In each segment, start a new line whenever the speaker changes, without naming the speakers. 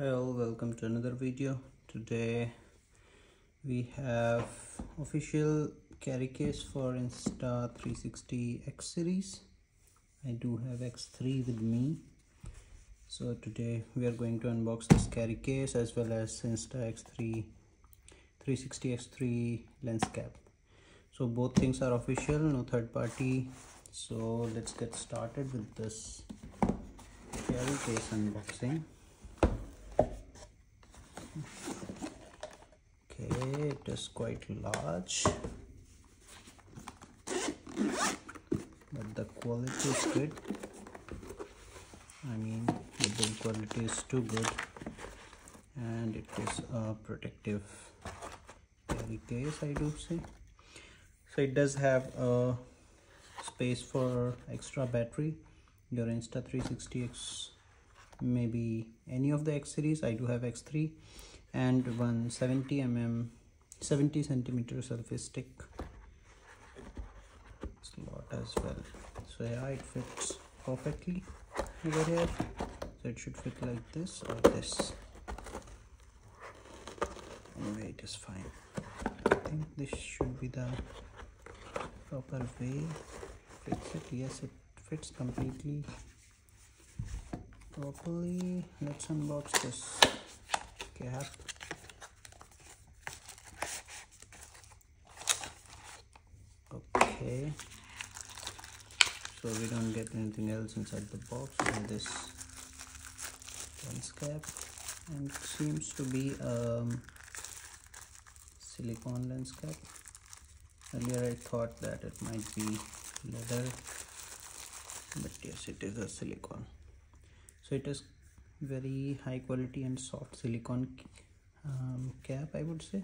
all welcome to another video. Today we have official carry case for insta360 x series. I do have x3 with me. So today we are going to unbox this carry case as well as insta x3 360 x3 lens cap. So both things are official no third party. So let's get started with this carry case unboxing okay it is quite large. But the quality is good. I mean the build quality is too good. And it is a protective carry case I do say. So it does have a space for extra battery. Your Insta360X maybe any of the X series. I do have X3 and one 70 mm 70 centimeter selfie stick. Slot as well. So yeah it fits perfectly over here. So it should fit like this or this. Anyway it is fine. I think this should be the proper way. Fits it? Yes it fits completely properly let's unbox this cap okay. So we don't get anything else inside the box this lens cap and it seems to be um silicone lens cap earlier I thought that it might be leather but yes it is a silicone so it is very high quality and soft silicone um, cap I would say.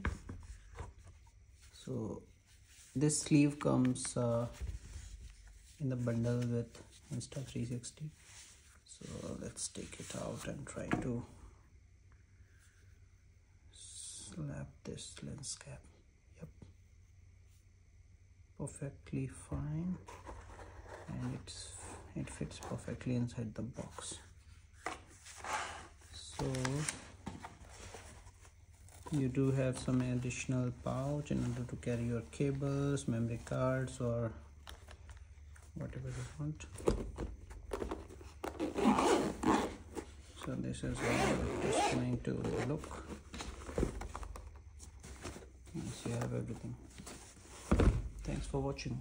So this sleeve comes uh, in the bundle with Insta360 so let's take it out and try to slap this lens cap. Yep. Perfectly fine. And it's it fits perfectly inside the box so you do have some additional pouch in order to carry your cables memory cards or whatever you want. So this is how it is going to look. Yes you have everything. Thanks for watching